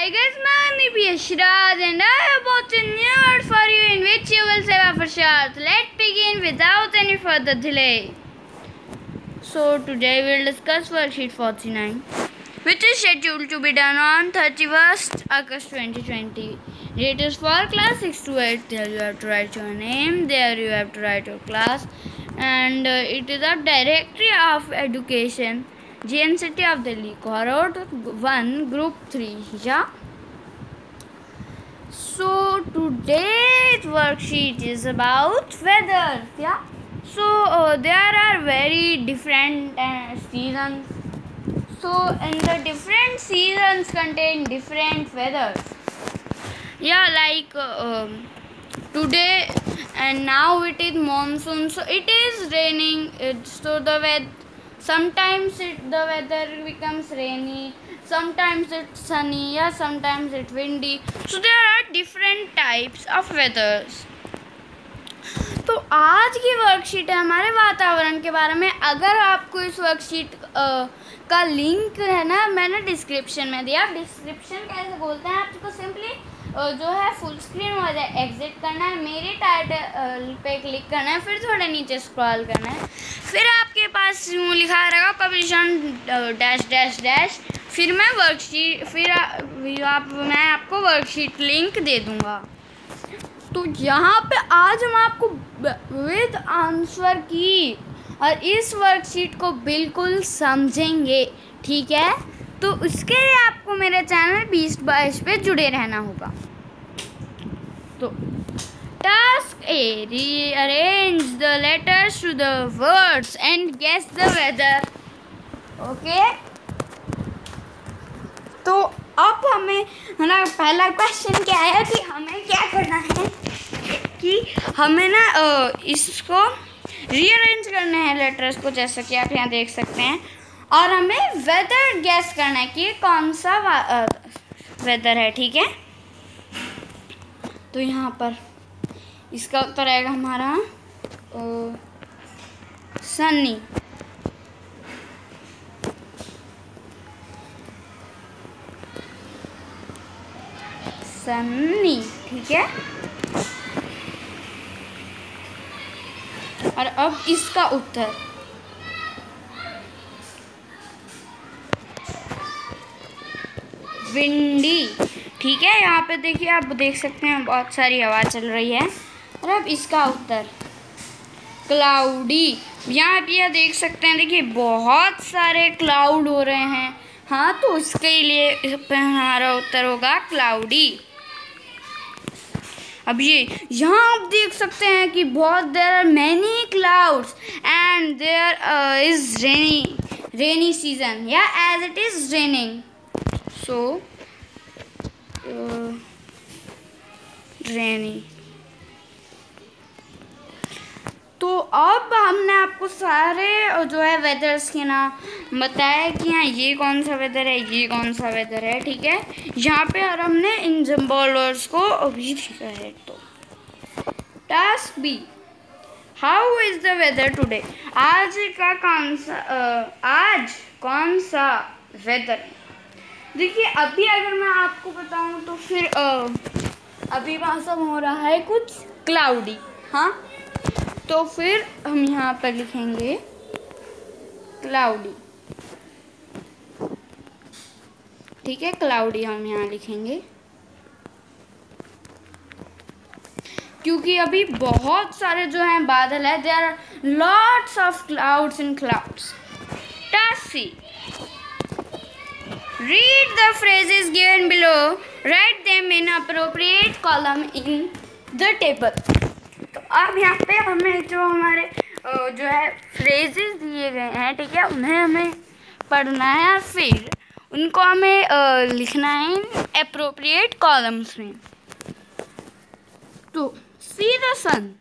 Hi guys, my name is Shiraj and I have brought a new word for you in which you will save for sure. Let's begin without any further delay. So today we will discuss worksheet 49 which is scheduled to be done on 31st August 2020. It is for class 6 to 8. There you have to write your name, there you have to write your class and uh, it is a directory of education GNCT of Delhi, cohort 1, group 3. Yeah. So today's worksheet is about weather. Yeah. So uh, there are very different uh, seasons. So in the different seasons contain different weathers. Yeah, like uh, um, today and now it is monsoon. So it is raining. It, so the weather sometimes it, the weather becomes rainy sometimes it's sunny yeah sometimes it's windy. So there are different types of weathers. तो आज की worksheet है हमारे वातावरण के बारे में। अगर आपको इस वर्कशीट का लिंक है ना मैंने डिस्क्रिप्शन में दिया। डिस्क्रिप्शन कैसे बोलते हैं आपको सिंपली जो है फुल स्क्रीन जाए एग्जिट करना है मेरे टाइटल पे क्लिक करना है फिर थोड़ा नीचे स्क्रॉल करना है। फिर पास लिखा रहेगा पब्लिशन डैश डैश डैश फिर मैं वर्कशीट फिर आप, मैं आपको वर्कशीट लिंक दे दूँगा। तो यहाँ पे आज हम आपको विद आंसर की और इस वर्कशीट को बिल्कुल समझेंगे, ठीक है? तो उसके लिए आपको मेरे चैनल बीस बाईस पे जुड़े रहना होगा। तो task A rearrange the letters to the words and guess the weather okay तो अब हमें, हमारा पहला क्वेश्चन क्या है कि हमें क्या करना है? कि हमें ना इसको रीअरेंज करना है लेटर्स को, जैसा कि आप यहाँ देख सकते हैं। और हमें वेदर गैस करना है कि कौन सा वेदर है, ठीक है? तो यहाँ पर इसका उत्तर आएगा हमारा सन्नी। सन्नी, ठीक है? और अब इसका उत्तर। विंडी, ठीक है? यहाँ पे देखिए, आप देख सकते हैं, बहुत सारी हवा चल रही है। और अब इसका उत्तर क्लाउडी यहाँ पे यह देख सकते हैं, देखिए, बहुत सारे क्लाउड हो रहे हैं। हाँ तो उसके लिए हमारा उत्तर होगा क्लाउडी अब ये, यहाँ आप देख सकते हैं कि बहुत देर are many clouds and there is rainy rainy season या as it is raining so rainy तो अब हमने आपको सारे जो है वेदर्स के नाम बताया कि हाँ ये कौन सा वेदर है, ये कौन सा वेदर है, ठीक है? यहाँ पे और हमने इन जम्बॉलर्स को अभी लिखा है तो। Task B how is the weather today आज का कौन सा आज कौन सा वेदर देखिए, अभी अगर मैं आपको बताऊँ तो फिर अभी मौसम हो रहा है कुछ क्लाउडी हाँ? तो फिर हम यहाँ पर लिखेंगे क्लाउडी ठीक है क्लाउडी हम यहाँ लिखेंगे। क्योंकि अभी बहुत सारे जो हैं बादल है they are lots of clouds in clouds Tashi read the phrases below. Write them in appropriate column in the table तो अब यहाँ पे हमें जो हमारे जो है फ्रेजेस दिए गए हैं, ठीक है, उन्हें हमें पढ़ना है और फिर उनको हमें लिखना है अप्रोप्रिएट कॉलम्स में। तो सी द सन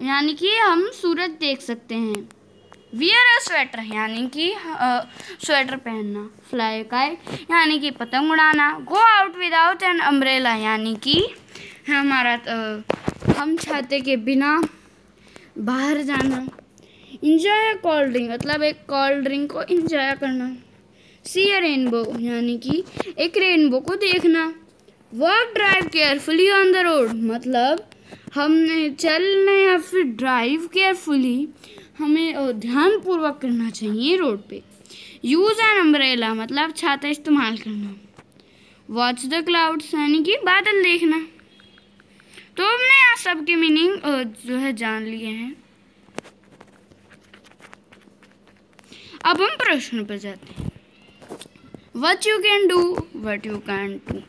यानी कि हम सूरज देख सकते हैं। वियर अ स्वेटर यानी कि स्वेटर पहनना फ्लाई काइट यानी कि पतंग उड़ाना। Go out without an umbrella यानी कि हमारा तो हम छाते के बिना बाहर जाना इंजॉय कोल्ड ड्रिंक मतलब एक कोल्ड ड्रिंक को इंजॉय करना। सी अ रेनबो यानी कि एक रेनबो को देखना। Walk drive carefully on the road मतलब हमने चलना या फिर ड्राइव केयरफुली हमें ध्यानपूर्वक करना चाहिए रोड पे। यूज़ एन अम्ब्रेला मतलब छाता इस्तेमाल करना। वॉच द क्लाउड्स यानी कि बादल देखना। तो हमने यहाँ सब मीनिंग जो है जान लिए हैं। अब हम प्रश्न पर जाते हैं। What you can do what you can do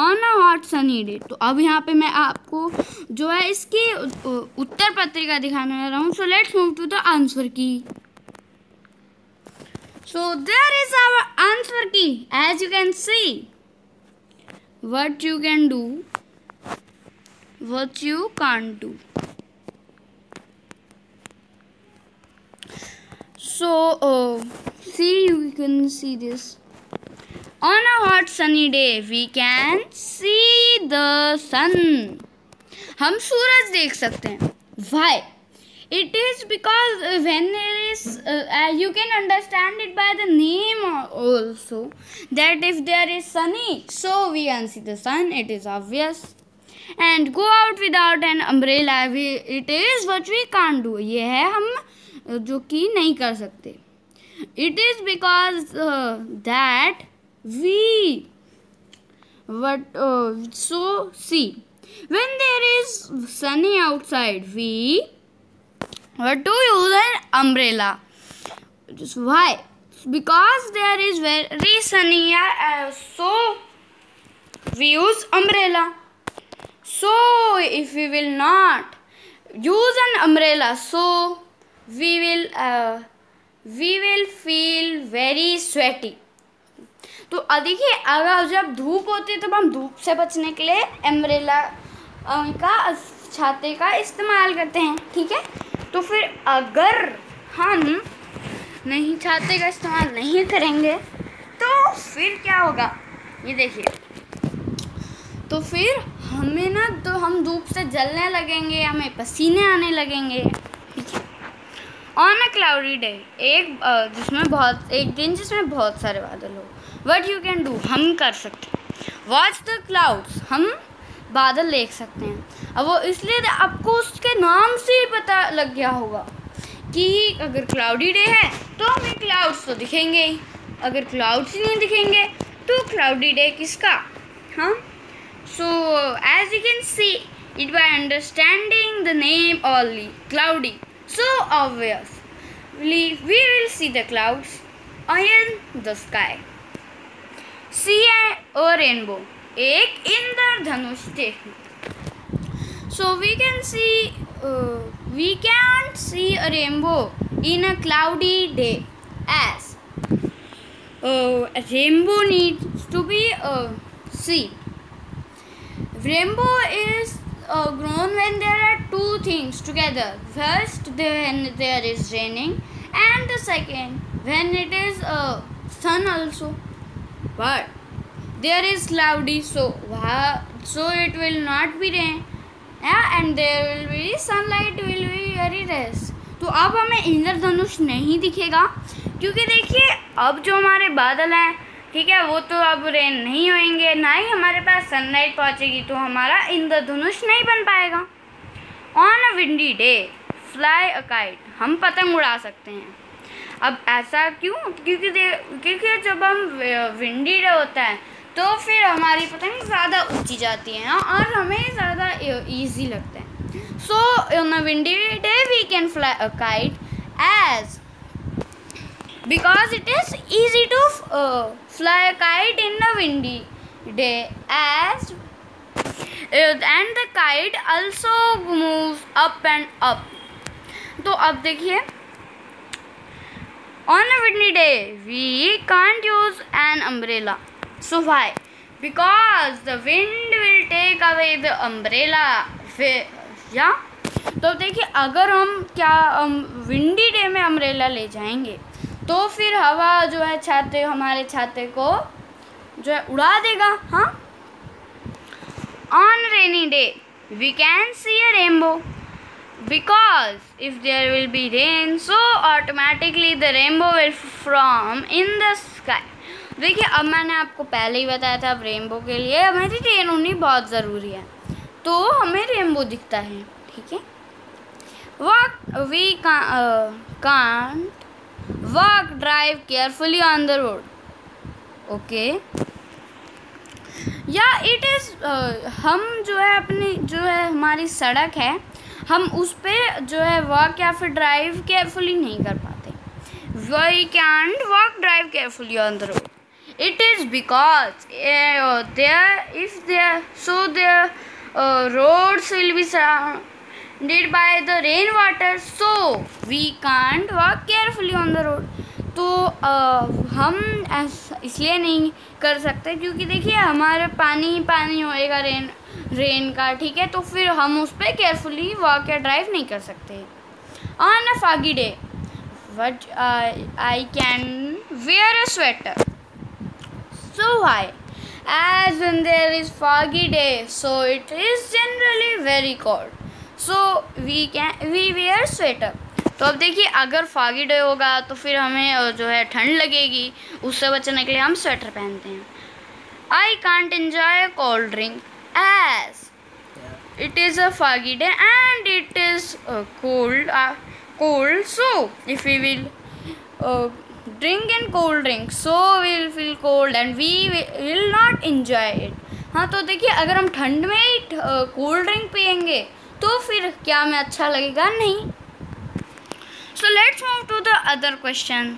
on a hot sunny day तो अब यहाँ पे मैं आपको जो है इसकी उत्तर पत्रिका दिखाने वाला हूँ। So let's move to the answer key. So there is our answer key as you can see what you can do what you can't do so uh, see you can see this on a hot sunny day we can see the sun हम सूरज देख सकते हैं why it is because uh, when there is uh, uh, you can understand it by the name also that if there is sunny so we can see the sun it is obvious And go out without an umbrella it is what we can do ये है हम, जो कि नहीं कर सकते। It is because that we what so see when there is sunny outside we what to use an umbrella why because there is very sunny so we use umbrella so if we will not use an umbrella so we will uh, we will feel very sweaty. तो देखिए अगर जब धूप होती है तो हम धूप से बचने के लिए एम्ब्रेला का छाते का इस्तेमाल करते हैं ठीक है? तो फिर अगर हम नहीं छाते का इस्तेमाल नहीं करेंगे तो फिर क्या होगा? ये देखिए। तो फिर हमें ना तो हम धूप से जलने लगेंगे, हमें पसीने आने लगेंगे। है? ऑन अ क्लाउडी डे एक जिसमें बहुत, एक दिन जिसमें बहुत सारे बादल हो। वट यू कैन डू हम कर सकते वॉच द क्लाउड्स हम बादल देख सकते हैं। अब वो इसलिए आपको उसके नाम से ही पता लग गया होगा कि अगर क्लाउडी डे है तो हमें क्लाउड्स तो दिखेंगे ही। अगर क्लाउड्स ही नहीं दिखेंगे तो क्लाउडी डे किसका? हाँ? So as you can see it by understanding the name only cloudy. So obvious, we will see the clouds in the sky. See a rainbow ek indradhanush so we can see uh, we can't see a rainbow in a cloudy day as uh, a rainbow needs to be uh, seen. See rainbow is grown when there are two things together first when there is raining and the second when it is uh, sun also but there is cloudy so so it will not be rain yeah and there will be sunlight will be very less तो अब हमें इंद्रधनुष नहीं दिखेगा क्योंकि देखिए अब जो हमारे बादल हैं ठीक है वो तो अब रेन नहीं होंगे ना ही हमारे पास सनलाइट पहुंचेगी तो हमारा इंद्रधनुष नहीं बन पाएगा। On a windy day fly a kite हम पतंग उड़ा सकते हैं। अब ऐसा क्यों? क्योंकि क्योंकि जब हम विंडी डे होता है तो फिर हमारी पतंग ज़्यादा ऊँची जाती है और हमें ज़्यादा ईजी लगता है। So in a windy day we can fly a kite as because it is easy uh, fly a kite in a windy day as uh, and the kite also moves up and up तो अब देखिए on a windy day we can't use an umbrella So why? Because the wind will take away the umbrella. या तो देखिए अगर हम क्या windy day में अम्ब्रेला ले जाएँगे तो फिर हवा जो है छाते, हमारे छाते को जो है उड़ा देगा। हाँ? On rainy day we can see a rainbow because if there will be rain, so automatically the rainbow will form in the sky. देखिए, अब मैंने आपको पहले ही बताया था, अब रेनबो के लिए हमारी ट्रेन होनी बहुत ज़रूरी है। तो हमें रेनबो दिखता है, ठीक है? Walk we can't walk drive carefully on the road okay या इट इज़ हम जो है अपनी जो है हमारी सड़क है हम उस पर जो है वॉक या फिर ड्राइव केयरफुली नहीं कर पाते। We can't walk drive carefully on the road uh, there if there so the uh, roads will be surrounded did by the rain water so we can't walk carefully on the road तो आ, हम इसलिए नहीं कर सकते क्योंकि देखिए हमारे पानी ही पानी होएगा रेन रेन का ठीक है? तो फिर हम उस पर केयरफुली वॉक या ड्राइव नहीं कर सकते। On a foggy day what I can wear a sweater so high as in there is foggy day so it is generally very cold so we can we wear sweater तो अब देखिए अगर foggy day होगा तो फिर हमें जो है ठंड लगेगी। उससे बचने के लिए हम स्वेटर पहनते हैं। I can't enjoy cold drink as it is a foggy day and it is cold cold so if you will drink and cold drink so will feel cold and we will not enjoy it हाँ तो देखिए अगर हम ठंड में ही cold drink पियेंगे तो फिर क्या हमें अच्छा लगेगा? नहीं। So let's move to the other question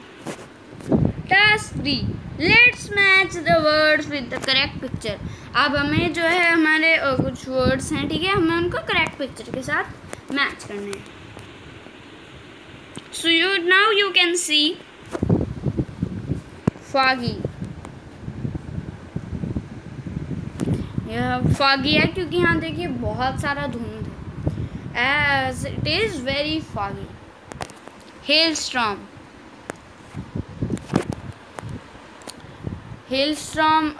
task three let's match the words with the correct picture अब हमें जो है, हमारे कुछ वर्ड्स हैं, ठीक है? हमें उनको करेक्ट पिक्चर के साथ मैच करने हैं। So you now you can see foggy यह फागी है, क्योंकि यहाँ देखिए बहुत सारा धुंध as it is very foggy. Hailstorm. Hailstorm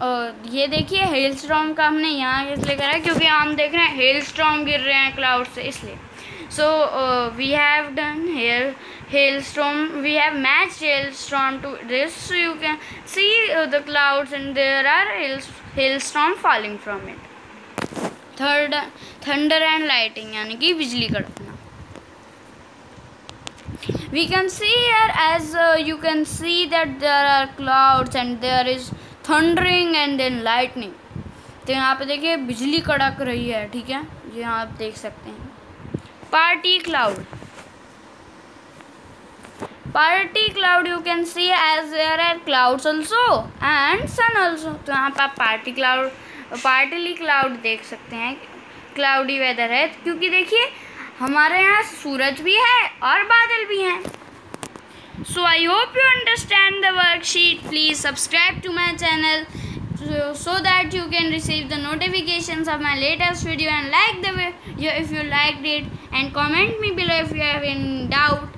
ये देखिए हेलस्ट्रॉम का हमने यहाँ इसलिए करा है क्योंकि हम देख रहे हैं हेल स्ट्रॉम गिर रहे हैं क्लाउड से, इसलिए so we have done here hailstorm we have match hailstorm to this you can see the clouds and there are hails hailstorm falling from it third, thunder and lighting, यानी कि बिजली कड़कना। We can see here as you can see that there are clouds and there is thundering and then lightning तो यहाँ पे देखिए, बिजली कड़क रही है, ठीक है? ये आप देख सकते हैं। Party cloud party cloud you can see as there are clouds also and sun also तो यहाँ पे आप पार्टी क्लाउड पार्टली क्लाउड देख सकते हैं क्लाउडी वेदर है। क्योंकि देखिए, हमारे यहाँ सूरज भी है और बादल भी हैं। So I hope you understand the worksheet please subscribe to my channel so that you can receive the notification of my latest video and like the way if you like it and comment me below if you have in doubt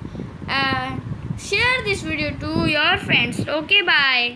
share this video to your friends okay bye